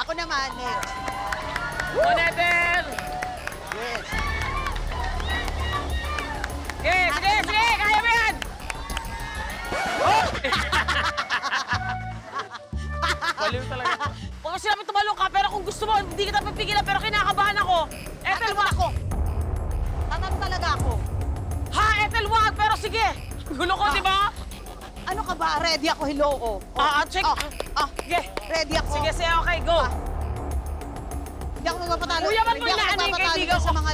Ako naman, next. Go, Ethel! Yes. Sige, sige, sige! Kaya mo yan! Baliw talaga. Huwag kasi namin tumalong ka, pero kung gusto mo, hindi kita papigilan, pero kinakabahan ako. Ready ako, hello, oh. oh. Ah, ah, check. Oh, oh. Sige. Ready ako. Sige, sige, okay, go. Hindi ako magpapatalo. Kuya, ba't mo yung magpapatalo kaibigan sa ko? mga